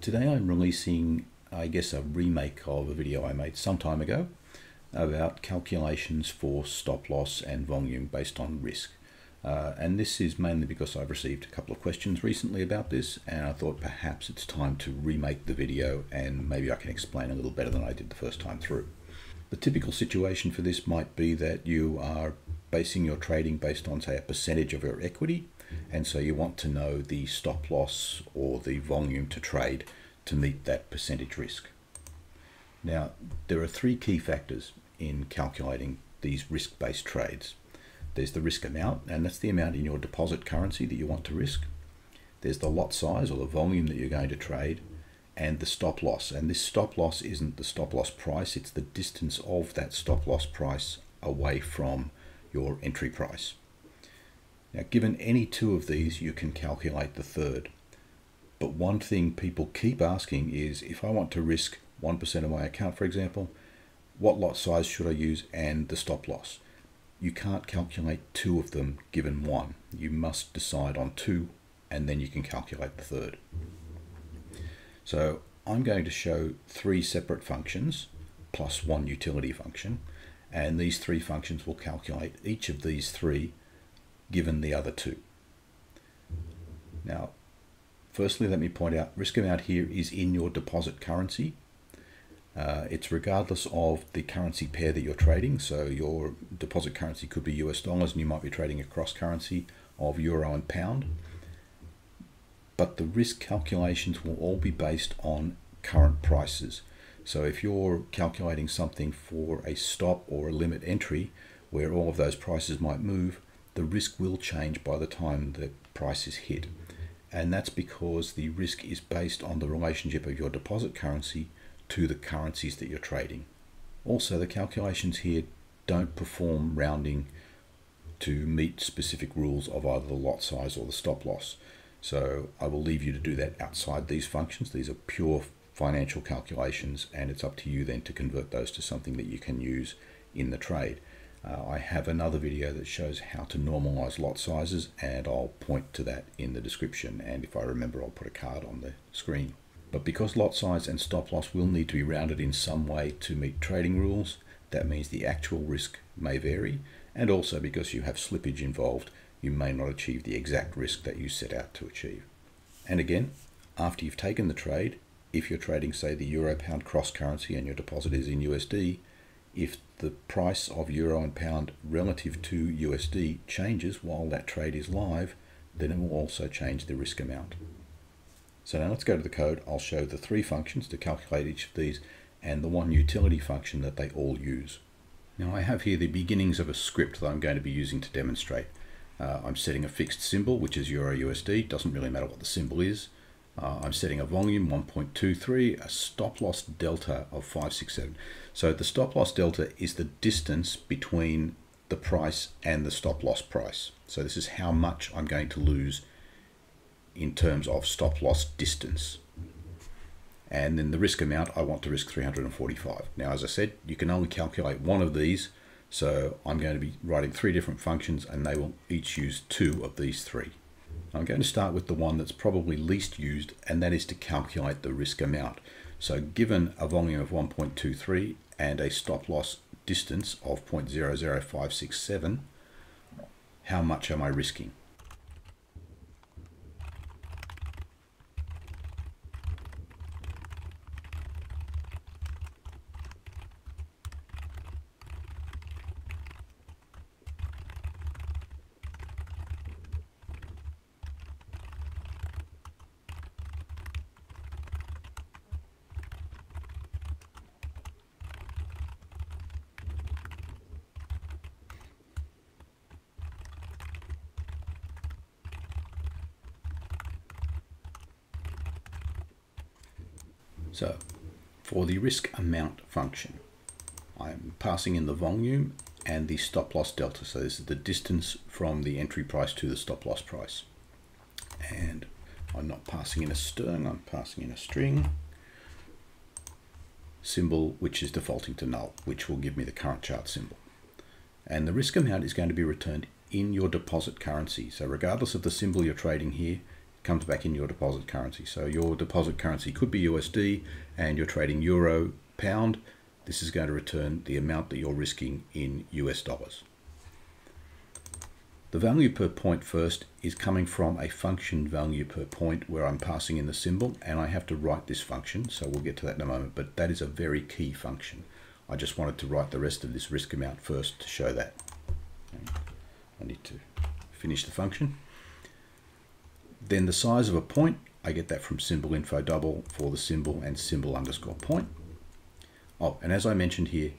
Today I'm releasing, I guess, a remake of a video I made some time ago about calculations for stop loss and volume based on risk. Uh, and this is mainly because I've received a couple of questions recently about this and I thought perhaps it's time to remake the video and maybe I can explain a little better than I did the first time through. The typical situation for this might be that you are basing your trading based on say a percentage of your equity and so you want to know the stop loss or the volume to trade to meet that percentage risk. Now, there are three key factors in calculating these risk-based trades. There's the risk amount, and that's the amount in your deposit currency that you want to risk. There's the lot size or the volume that you're going to trade, and the stop loss. And this stop loss isn't the stop loss price, it's the distance of that stop loss price away from your entry price. Now, given any two of these, you can calculate the third. But one thing people keep asking is if I want to risk 1% of my account, for example, what lot size should I use and the stop loss? You can't calculate two of them given one. You must decide on two and then you can calculate the third. So I'm going to show three separate functions plus one utility function and these three functions will calculate each of these three given the other two. Now, firstly, let me point out risk amount here is in your deposit currency. Uh, it's regardless of the currency pair that you're trading. So your deposit currency could be US dollars and you might be trading a cross currency of euro and pound. But the risk calculations will all be based on current prices. So if you're calculating something for a stop or a limit entry where all of those prices might move, the risk will change by the time the price is hit. And that's because the risk is based on the relationship of your deposit currency to the currencies that you're trading. Also, the calculations here don't perform rounding to meet specific rules of either the lot size or the stop loss. So I will leave you to do that outside these functions. These are pure financial calculations and it's up to you then to convert those to something that you can use in the trade. Uh, I have another video that shows how to normalize lot sizes and I'll point to that in the description and if I remember I'll put a card on the screen. But because lot size and stop loss will need to be rounded in some way to meet trading rules, that means the actual risk may vary and also because you have slippage involved, you may not achieve the exact risk that you set out to achieve. And again, after you've taken the trade, if you're trading say the euro pound cross currency and your deposit is in USD, if the price of euro and pound relative to USD changes while that trade is live, then it will also change the risk amount. So now let's go to the code. I'll show the three functions to calculate each of these and the one utility function that they all use. Now I have here the beginnings of a script that I'm going to be using to demonstrate. Uh, I'm setting a fixed symbol, which is Euro USD. Doesn't really matter what the symbol is. Uh, I'm setting a volume 1.23, a stop loss delta of 567. So the stop loss delta is the distance between the price and the stop loss price. So this is how much I'm going to lose in terms of stop loss distance. And then the risk amount, I want to risk 345. Now, as I said, you can only calculate one of these. So I'm going to be writing three different functions and they will each use two of these three. I'm going to start with the one that's probably least used, and that is to calculate the risk amount. So given a volume of 1.23 and a stop loss distance of 0.00567, how much am I risking? So for the risk amount function, I'm passing in the volume and the stop loss delta. So this is the distance from the entry price to the stop loss price. And I'm not passing in a string, I'm passing in a string symbol which is defaulting to null, which will give me the current chart symbol. And the risk amount is going to be returned in your deposit currency. So regardless of the symbol you're trading here, comes back in your deposit currency. So your deposit currency could be USD and you're trading euro, pound. This is going to return the amount that you're risking in US dollars. The value per point first is coming from a function value per point where I'm passing in the symbol and I have to write this function. So we'll get to that in a moment, but that is a very key function. I just wanted to write the rest of this risk amount first to show that. I need to finish the function. Then the size of a point, I get that from symbol info double for the symbol and symbol underscore point. Oh, and as I mentioned here,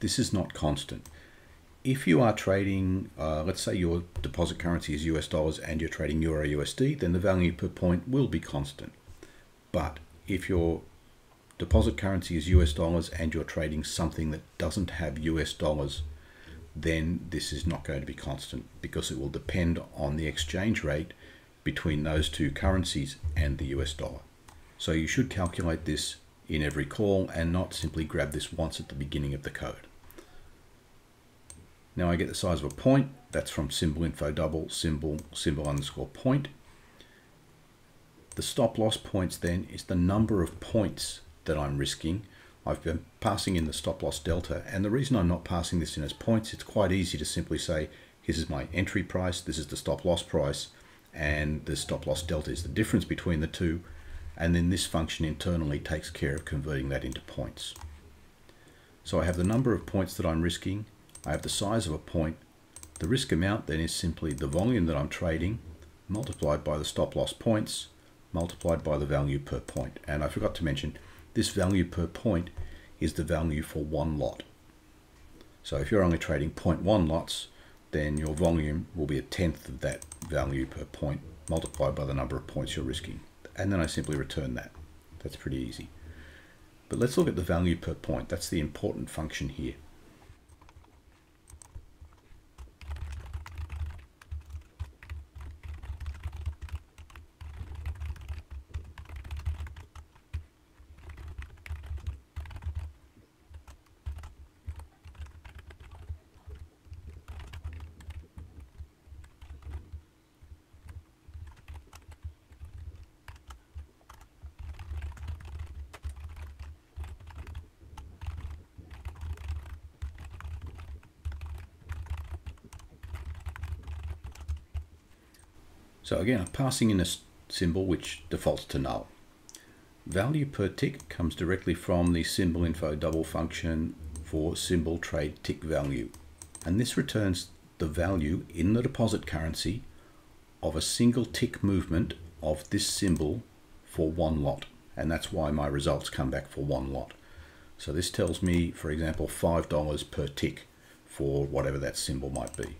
this is not constant if you are trading, uh, let's say your deposit currency is US dollars and you're trading Euro USD, then the value per point will be constant. But if your deposit currency is US dollars and you're trading something that doesn't have US dollars, then this is not going to be constant because it will depend on the exchange rate between those two currencies and the US dollar. So you should calculate this in every call and not simply grab this once at the beginning of the code. Now I get the size of a point. That's from symbol info double symbol symbol underscore point. The stop loss points then is the number of points that I'm risking. I've been passing in the stop loss delta and the reason I'm not passing this in as points, it's quite easy to simply say, this is my entry price, this is the stop loss price, and the stop loss delta is the difference between the two, and then this function internally takes care of converting that into points. So I have the number of points that I'm risking, I have the size of a point. The risk amount then is simply the volume that I'm trading multiplied by the stop loss points multiplied by the value per point. And I forgot to mention, this value per point is the value for one lot. So if you're only trading 0.1 lots, then your volume will be a tenth of that value per point multiplied by the number of points you're risking. And then I simply return that. That's pretty easy. But let's look at the value per point. That's the important function here. So again, I'm passing in a symbol which defaults to null. Value per tick comes directly from the symbol info double function for symbol trade tick value. And this returns the value in the deposit currency of a single tick movement of this symbol for one lot. And that's why my results come back for one lot. So this tells me, for example, $5 per tick for whatever that symbol might be.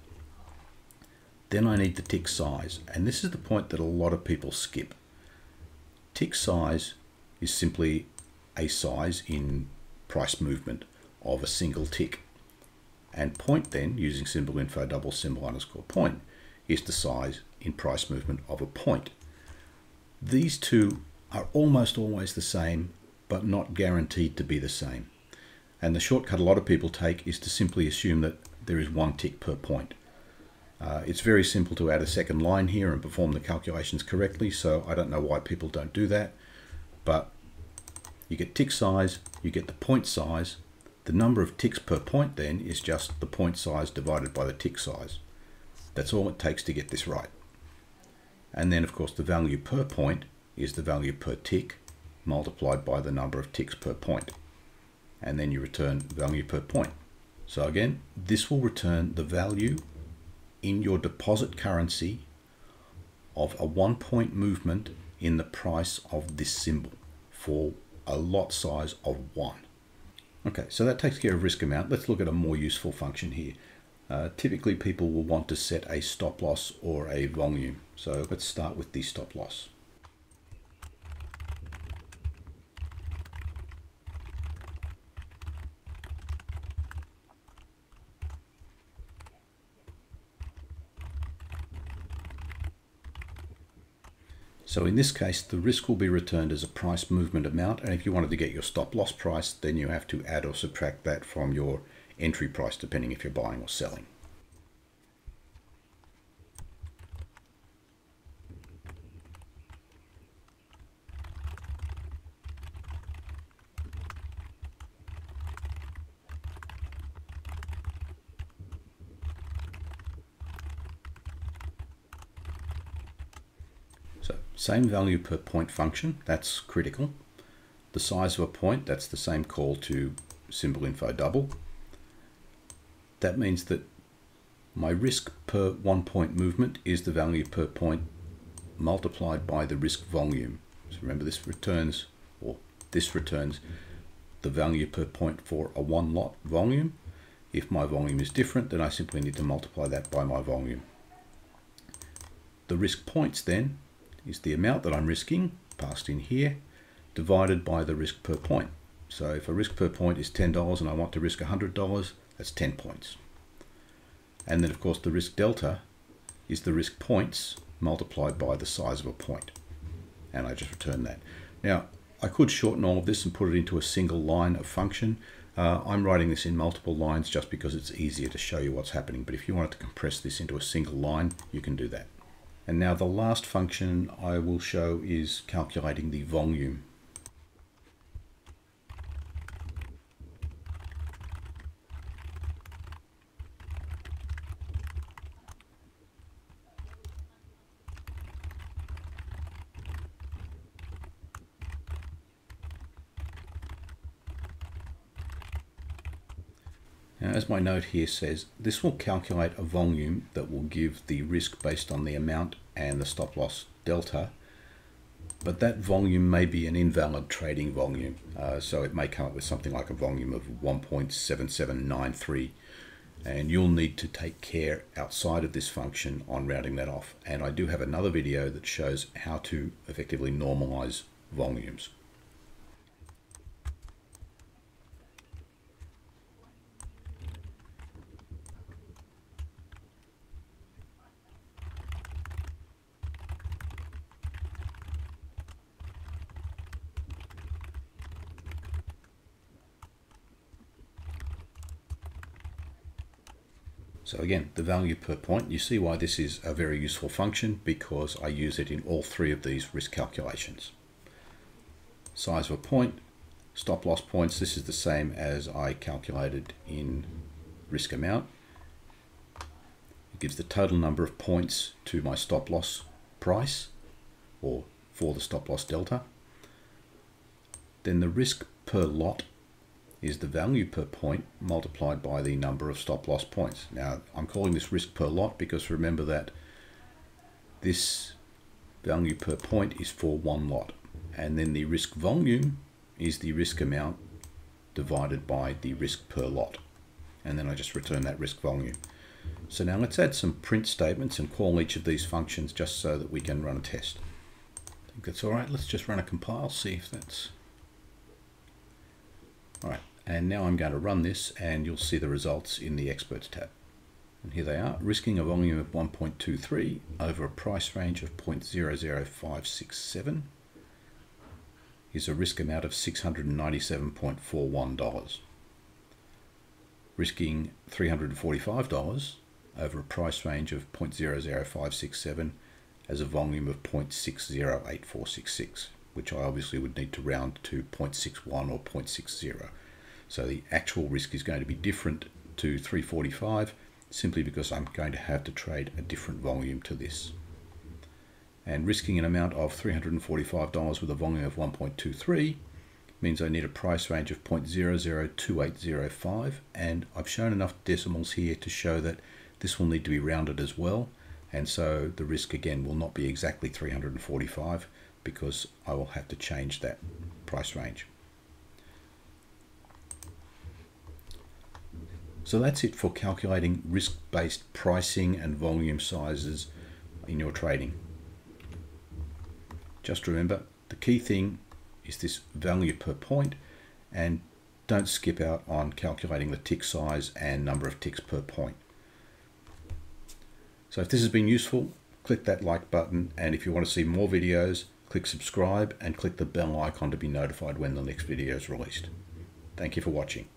Then I need the tick size. And this is the point that a lot of people skip. Tick size is simply a size in price movement of a single tick. And point then, using symbol info double symbol underscore point, is the size in price movement of a point. These two are almost always the same, but not guaranteed to be the same. And the shortcut a lot of people take is to simply assume that there is one tick per point. Uh, it's very simple to add a second line here and perform the calculations correctly, so I don't know why people don't do that. But you get tick size, you get the point size. The number of ticks per point then is just the point size divided by the tick size. That's all it takes to get this right. And then of course the value per point is the value per tick multiplied by the number of ticks per point. And then you return value per point. So again, this will return the value in your deposit currency of a one point movement in the price of this symbol for a lot size of one. Okay, so that takes care of risk amount. Let's look at a more useful function here. Uh, typically people will want to set a stop loss or a volume. So let's start with the stop loss. So in this case, the risk will be returned as a price movement amount. And if you wanted to get your stop loss price, then you have to add or subtract that from your entry price, depending if you're buying or selling. So same value per point function, that's critical. The size of a point, that's the same call to symbol info double. That means that my risk per one point movement is the value per point multiplied by the risk volume. So remember this returns, or this returns the value per point for a one lot volume. If my volume is different, then I simply need to multiply that by my volume. The risk points then is the amount that I'm risking, passed in here, divided by the risk per point. So if a risk per point is $10 and I want to risk $100, that's 10 points. And then of course the risk delta is the risk points multiplied by the size of a point. And I just return that. Now, I could shorten all of this and put it into a single line of function. Uh, I'm writing this in multiple lines just because it's easier to show you what's happening. But if you wanted to compress this into a single line, you can do that. And now the last function I will show is calculating the volume Now, as my note here says, this will calculate a volume that will give the risk based on the amount and the stop loss delta, but that volume may be an invalid trading volume. Uh, so it may come up with something like a volume of 1.7793, and you'll need to take care outside of this function on rounding that off. And I do have another video that shows how to effectively normalize volumes. So again, the value per point, you see why this is a very useful function because I use it in all three of these risk calculations. Size of a point, stop loss points, this is the same as I calculated in risk amount. It gives the total number of points to my stop loss price or for the stop loss delta. Then the risk per lot is the value per point multiplied by the number of stop loss points. Now, I'm calling this risk per lot because remember that this value per point is for one lot. And then the risk volume is the risk amount divided by the risk per lot. And then I just return that risk volume. So now let's add some print statements and call each of these functions just so that we can run a test. I think that's all right. Let's just run a compile, see if that's all right. And now I'm going to run this and you'll see the results in the experts tab. And here they are, risking a volume of 1.23 over a price range of 0.00567 is a risk amount of $697.41. Risking $345 over a price range of 0.00567 as a volume of 0.608466, which I obviously would need to round to 0.61 or 0.60. So the actual risk is going to be different to 345 simply because I'm going to have to trade a different volume to this. And risking an amount of $345 with a volume of 1.23 means I need a price range of 0.002805 and I've shown enough decimals here to show that this will need to be rounded as well and so the risk again will not be exactly 345 because I will have to change that price range. So that's it for calculating risk-based pricing and volume sizes in your trading. Just remember, the key thing is this value per point and don't skip out on calculating the tick size and number of ticks per point. So if this has been useful, click that like button and if you want to see more videos, click subscribe and click the bell icon to be notified when the next video is released. Thank you for watching.